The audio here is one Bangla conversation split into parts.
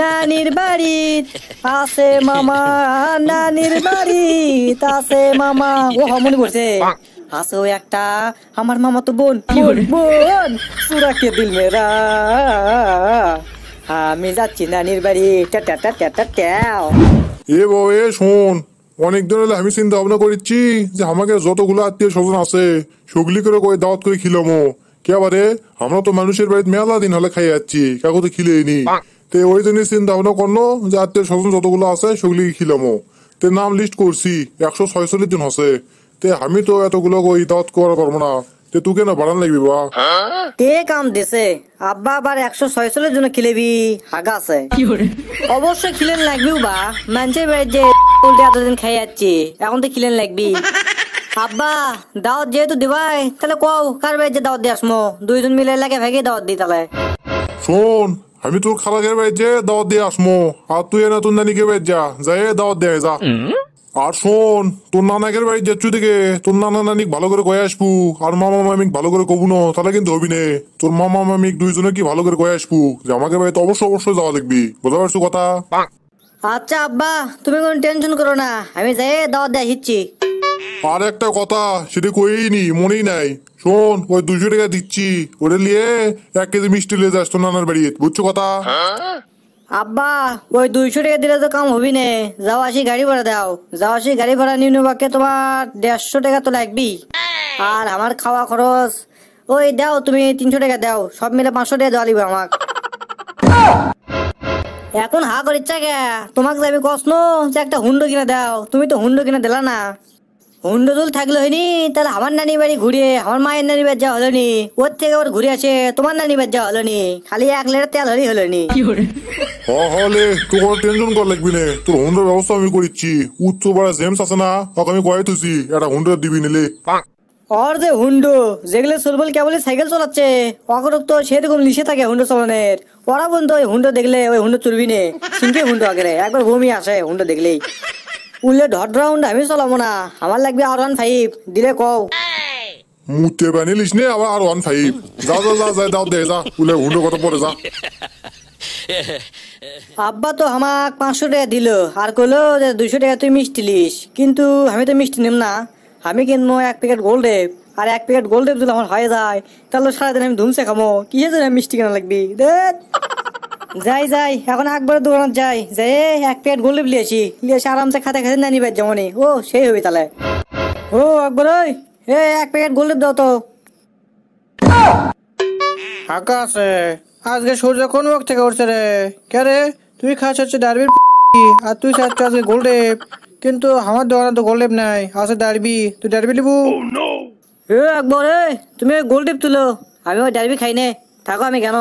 নানির বাড়িত আছে মামা নানির বাড়িত আছে মামা। ও হমনি পড়ছে। আছে ও একটা আমার মামা তো বোন। বোন বোন সুরাকে দিল মেরা। আমি যাচ্ছি নানির বাড়ি। টা টা টা টা টা এ বাবা এ শোন অনেকদিন হলে আমি চিন্তা ভাবনা করেছি যে আমাকে যতগুলো আত্মীয় স্বজন আছে সেগুলি করে কয়ে দাওয়াত করে খিলামো কে বারে আমরা তো মানুষের বাড়িতে মেলা দিন হলে খাই যাচ্ছি কাকু তো খিলেই নি। তে ওই জন্য চিন্তা ভাবনা করল যে আত্মীয় স্বজন যতগুলো আছে সেগুলি খিলামো তে নাম লিস্ট করছি একশো ছয়চল্লিশ জন আছে। তে আমি তো এতগুলো কই দাওয়াত করা পারব না। তে তুকে না বাড়ান লাগবি বা তে কাম দিছে? আব্বা আবার একশো ছয়চল্লিশ জন্য খিলেবি হাগা আছে। অবশ্যই খিলেন লাগবেও বা। মানুষের বাড়ির যে উল্টে এতদিন খাই যাচ্ছি এখন তো খিলেন লাগবি। আব্বা দাওয়াত যেহেতু দিবাই তাহলে কও কার বাড়ির যে দাওয়াত দিয়ে আসমো? দুইজন মিলে লাগে ভেগে দাওয়াত দিই তাহলে। শোন আমি তোর খালাকের বাড়িতে দাওয়াত দিয়ে আসমো, আর তুই এনে তোর নানিকে বাড়িতে যা যাই দাওয়াত দিয়ে যা। আর শোন, তোর নানাকের বাড়িতে যাচ্ছু দিকে তোর নানা নানিক ভালো করে কয়ে আসবু, আর মামা মামিক ভালো করে কবু না তাহলে কিন্তু হবি নে। তোর মামা মামিক দুইজনে কি ভালো করে কয়ে আসবু, যে আমাকে বাড়িতে অবশ্যই অবশ্যই যাওয়া দেখবি, বুঝতে পারছ কথা? আচ্ছা আব্বা, তুমি কোনো টেনশন করো না, আমি যাই দাওয়াত দিয়ে আসছি আর একটা কথা, সেটা কইই নি, মনেই নাই। শোন, ওই দুশো টাকা দিচ্ছি, ওটা নিয়ে এক কেজি মিষ্টি লিয়ে যাস তোর নানার বাড়ি। বুঝছ কথা? আব্বা, ওই দুইশো টাকা দিলে তো কাম হবি নে। যাও আসি গাড়ি ভাড়া দাও। যাও আসি গাড়ি ভাড়া নিউ বাকে তোমার দেড়শো টাকা তো লাগবি আর আমার খাওয়া খরচ, ওই দাও, তুমি তিনশো টাকা দাও। সব মিলে পাঁচশো টাকা দেওয়া দিবে আমাক। এখন হা করে ইচ্ছা কে? তোমাকে আমি কষ্ট, যে একটা হুন্ডো কিনে দাও। তুমি তো হুন্ডো কিনে দিলা না। হুন্ডো দুল থাকলে হয়নি তাহলে আমার নানি বাড়ি ঘুরে আমার মায়ের নানি বাড়ি যাওয়া হলো নি। ওর থেকে আবার ঘুরে আসে তোমার নানি বাড়ি যাওয়া হলো নি। খালি এক লিটার তেল হলেই হলো নি। হলে কোনো টেনশন কর লাগবি না। তোর হুন্ডার ব্যবস্থা আমি করিচ্ছি। উচ্চ বড় জেমস আছে না ওকে আমি কয়ে একটা হুন্ডার দিবি নিলে। আর যে হুন্ডো যেগুলো সুলবল কেবলই সাইকেল চালাচ্ছে অকরক তো সেরকম লিখে থাকে হুন্ডো চালানোর। ওরা বন্ধু ওই হুন্ডো দেখলে ওই হুন্ডো চুরবি নে। সিংকে হুন্ডো আগে একবার বমি আসে হুন্ডো দেখলেই। উল্লে ঢডরা হুন্ডো আমি চালাবো না। আমার লাগবে আর ওয়ান ফাইভ দিলে কও। মুতে বানিলিস নে আবার আর ওয়ান ফাইভ যা যা যা যা দাও দে যা উলে হুন্ডো কত পরে যা। আব্বা তো আমাক পাঁচশো টাকা দিল আর কইলো যে দুইশো টাকা তুই মিষ্টি লিস কিন্তু আমি তো মিষ্টি নিম না। আমি কিনবো এক প্যাকেট গোল্ড ডেপ আর এক প্যাকেট গোল্ড ডেপ যদি আমার হয়ে যায় তাহলে সারাদিন আমি ধুমসে খামো। কিসের জন্য মিষ্টি কেনা লাগবি? দেখ যাই যাই এখন একবার দোকানত যাই। যাই এক প্যাকেট গোল্ড ডেপ লিয়েছি। লিয়েছি আরামসে খাতে খাতে না নিবে যেমনই ও সেই হবে তাহলে। ও একবার ওই এ এক প্যাকেট গোল্ড ডেপ দাও তো। আকাশে আজকে সূর্য কোন মুখ থেকে উঠছে রে? কে রে? তুই খাস হচ্ছে ডারবির আর তুই খাচ্ছ আজকে গোল্ডেপ কিন্তু আমার দোকানে তো গোল্ডেপ নাই। আছে ডারবি। তুই ডারবি লিবু এ একবার এ তুমি গোল টিপ তুলো। আমি ওই ডারবি খাই নে। থাকো আমি কেন?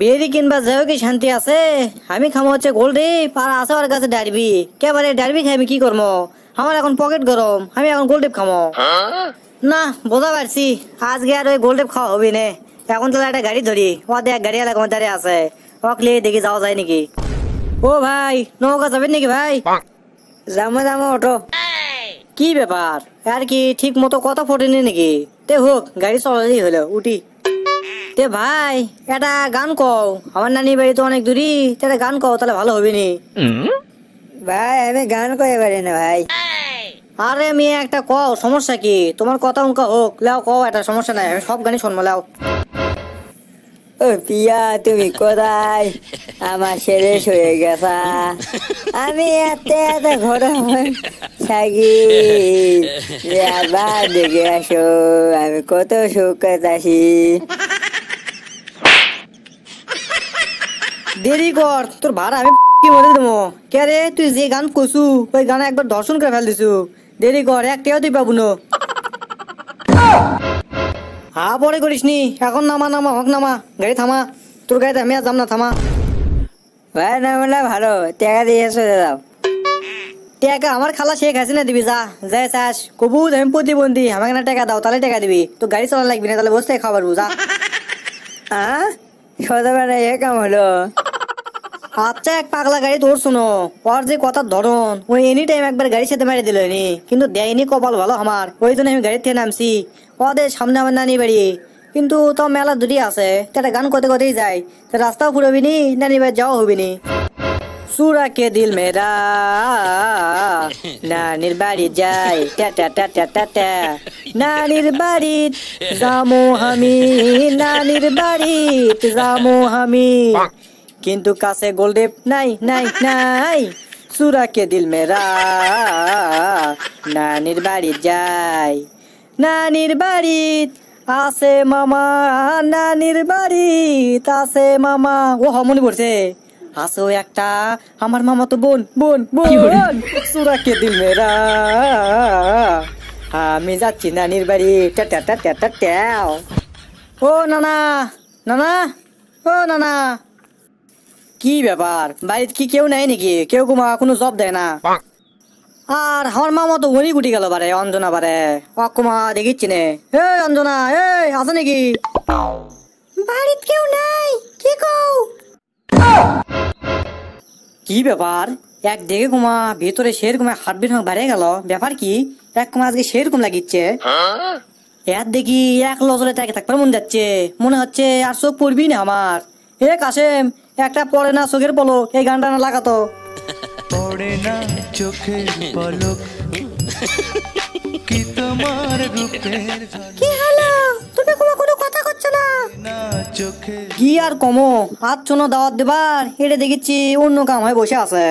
বেরি কিনবা যাও কি শান্তি আছে? আমি খামো হচ্ছে গোল টিপ আর আছে ওর কাছে ডারবি। কেবারে ডারবি খাই আমি কি করব আমার এখন পকেট গরম, আমি এখন গোল টিপ খামো। না, বোঝা পারছি, আজকে আর ওই গোল খাওয়া হবে না। এখন তাহলে একটা গাড়ি ধরি ওদের এক গাড়ি এলাকা দাঁড়িয়ে আছে। অকলে দেখি যাওয়া যায় নাকি? ও ভাই, নৌকা যাবেন নাকি ভাই? যাব যাব অটো কি ব্যাপার? আর কি ঠিক মতো কথা ফোটেনি নাকি? তে হোক, গাড়ি চলালেই হলো, উঠি। তে ভাই এটা গান কও। আমার নানি বাড়ি তো অনেক দূরই, তে একটা গান কও, তাহলে ভালো হবে নি ভাই, আমি গান কয়ে পারি না ভাই। আরে মেয়ে একটা কও, সমস্যা কি? তোমার কথা উনকা হোক, লাও কও, একটা সমস্যা নাই, আমি সব গানই শুনব, লাও। ও পিয়া, তুমি কোথায়? আমার শেষ হয়ে গেছা। আমি এত এত গরম থাকি। আবার দেখে আসো, আমি কত সুখ আছি। দেরি কর তোর ভাড়া আমি কি বলে দেবো? কে রে তুই যে গান কসু ওই গানে একবার দর্শন করে ফেল দিছু। দেরি কর একটাও তুই পাবো না। হা পরে করিস নি। এখন নামা নামা হক নামা। গাড়ি থামা তোর গাড়িতে আমি আর যাম না থামা। ভাই না বলে ভালো টাকা দিয়ে চলে যাও। টাকা আমার খালা শেখ হাসিনা দিবি যা যাই চাস। কবু আমি প্রতিবন্ধী আমাকে না টাকা দাও তাহলে টাকা দিবি। তো গাড়ি চালা লাগবি না তাহলে বসে খাবার যা। আহ সদাবেলা এ কাম হলো। আচ্ছা এক পাগলা গাড়ি তোর শোনো। ওর যে কথার ধরন ওই এনি টাইম একবার গাড়ির সাথে মেরে দিল নি কিন্তু দেয়নি কপাল ভালো আমার, ওই জন্য আমি গাড়ির থেকে নামছি। ওদের সামনে আমার নানি বাড়ি। কিন্তু তাও মেলা দূরে আছে, তা একটা গান করতে করতেই যাই তা রাস্তাও ফুরবি নি, নানি বাড়ি যাওয়া হবি নি। সুরা কে দিল মেরা, নানির বাড়ি যাই টা টা টা টা টা টা নানির বাড়ি যামো আমি, নানির বাড়ি যামো আমি। কিন্তু কাছে গোলদেব নাই নাই নাই। সুরা কে দিল মেরা নানির বাড়ি যাই। নানির বাড়ি আছে মামা নানির বাড়ি আছে মামা। ও হমনি পড়ছে। আসো একটা আমার মামা তো বোন বোন বোন। সুরাকে দিল মেরা আমি যাচ্ছি নানির বাড়ি। টা টা টা টা টা ট্যাও। ও নানা নানা ও নানা। কি ব্যাপার? বাড়িতে কি কেউ নেই নাকি? কেউ কুমা কোনো জব দেয় না? আর আমার মামা তো উনি গুটি গেল বারে অঞ্জনা বারে। অকুমা দেখিচ্ছি নে। অঞ্জনা এই আছে নাকি? বাড়িতে কেউ নাই কি কও? কি ব্যাপার? এক দেখে কুমা ভিতরে সেরকম হার্টবিট বাড়ে গেল। ব্যাপার কি? এক কুমা আজকে সেরকম লাগিচ্ছে। এর দেখি এক লজরে তাকে থাকবার মন যাচ্ছে। মনে হচ্ছে আর চোখ পড়বি না আমার। এ কাসেম একটা পড়ে না চোখের পলো এই গানটা না লাগাতো। পড়ে না চোখের পলক কি তোমার রূপের কি হলো? তুমি কোনো কোনো কথা করছ না? কি আর কমো হাত চুনো দাওয়াত দেবার এটা দেখেছি অন্য কাম হয়ে বসে আছে।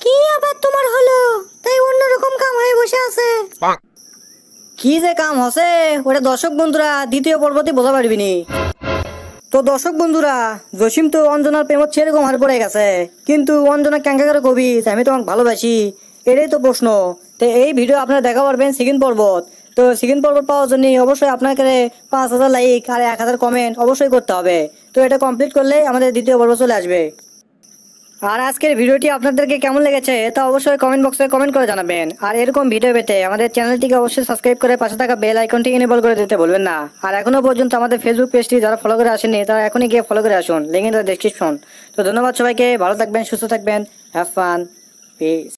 কি আবার তোমার হলো? তাই অন্যরকম কাম হয়ে বসে আছে। কি যে কাম হসে ওটা দর্শক বন্ধুরা দ্বিতীয় পর্বতে বোঝা পারবি নি। তো দর্শক বন্ধুরা, জসিম তো অঞ্জনার প্রেমত সেরকম হার পড়ে গেছে। কিন্তু অঞ্জনা ক্যাঙ্কা করে কবি আমি তোমাকে ভালোবাসি। এটাই তো প্রশ্ন। তো এই ভিডিও আপনারা দেখা পারবেন সিকিম পর্বত। তো সিকিম পর্বত পাওয়ার জন্য অবশ্যই আপনাকে পাঁচ হাজার লাইক আর এক হাজার কমেন্ট অবশ্যই করতে হবে। তো এটা কমপ্লিট করলে আমাদের দ্বিতীয় পর্ব চলে আসবে। আর আজকের ভিডিওটি আপনাদেরকে কেমন লেগেছে তা অবশ্যই কমেন্ট বক্সে কমেন্ট করে জানাবেন। আর এরকম ভিডিও পেতে আমাদের চ্যানেলটিকে অবশ্যই সাবস্ক্রাইব করে পাশে থাকা বেল আইকনটি এনেবল করে দিতে বলবেন না। আর এখনও পর্যন্ত আমাদের ফেসবুক পেজটি যারা ফলো করে আসেনি তারা এখনই গিয়ে ফলো করে আসুন। লিঙ্ক ইন দ্য ডেসক্রিপশন তো ধন্যবাদ সবাইকে, ভালো থাকবেন, সুস্থ থাকবেন হ্যাভ ফান পিস